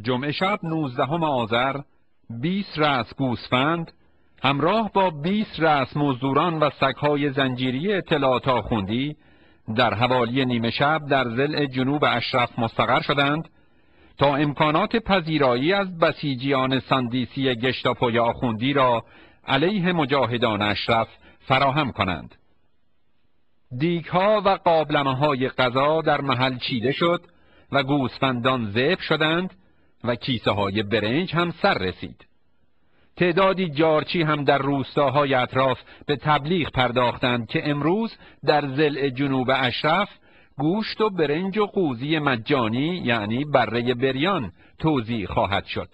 جمعه شب 19 آذر 20 رأس گوسفند همراه با 20 رأس مزدوران و سگهای زنجیری اطلاعات آخوندی در حوالی نیمه شب در زل جنوب اشرف مستقر شدند تا امکانات پذیرایی از بسیجیان ساندیسی گشتاپوی آخوندی را علیه مجاهدان اشرف فراهم کنند. دیگها و قابلمه های غذا در محل چیده شد و گوسفندان زب شدند و کیسه های برنج هم سر رسید. تعدادی جارچی هم در روستاهای اطراف به تبلیغ پرداختند که امروز در زل جنوب اشرف گوشت و برنج و قوزی مجانی یعنی بره بریان توضیح خواهد شد.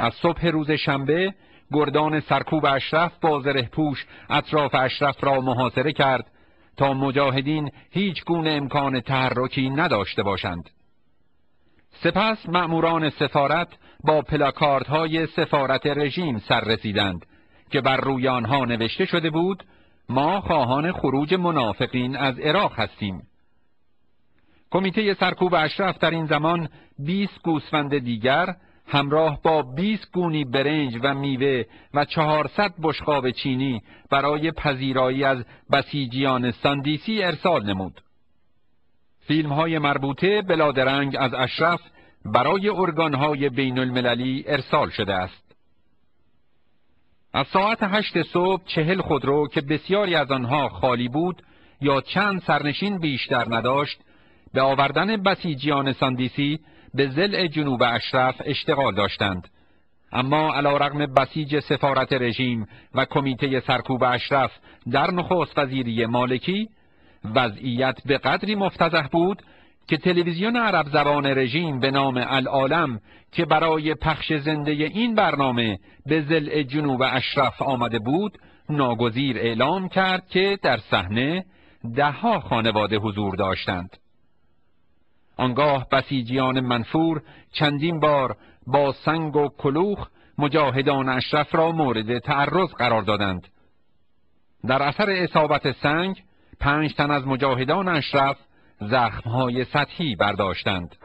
از صبح روز شنبه گردان سرکوب اشرف با زره پوش اطراف اشرف را محاصره کرد تا مجاهدین هیچ گونه امکان تحرکی نداشته باشند. سپس مأموران سفارت با های سفارت رژیم سر رسیدند که بر روی آنها نوشته شده بود ما خواهان خروج منافقین از عراق هستیم. کمیته سرکوب اشرف در این زمان 20 گوسفند دیگر همراه با 20 گونی برنج و میوه و 400 بشقاب چینی برای پذیرایی از بسیجیان ساندیسی ارسال نمود. فیلم های مربوطه بلادرنگ از اشرف برای ارگانهای بین المللی ارسال شده است. از ساعت هشت صبح چهل خودرو که بسیاری از آنها خالی بود یا چند سرنشین بیشتر نداشت به آوردن بسیجیان ساندیسی به زل جنوب اشرف اشتغال داشتند اما علا رغم بسیج سفارت رژیم و کمیته سرکوب اشرف در نخست وزیری مالکی وضعیت به قدری مفتزه بود که تلویزیون عرب زبان رژیم به نام العالم که برای پخش زنده این برنامه به زل جنوب اشرف آمده بود ناگزیر اعلام کرد که در صحنه دهها خانواده حضور داشتند. آنگاه بسیجیان منفور چندین بار با سنگ و کلوخ مجاهدان اشرف را مورد تعرض قرار دادند. در اثر اصابت سنگ پنج تن از مجاهدان اشرف زخمهای سطحی برداشتند.